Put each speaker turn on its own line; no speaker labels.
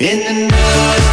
In the night.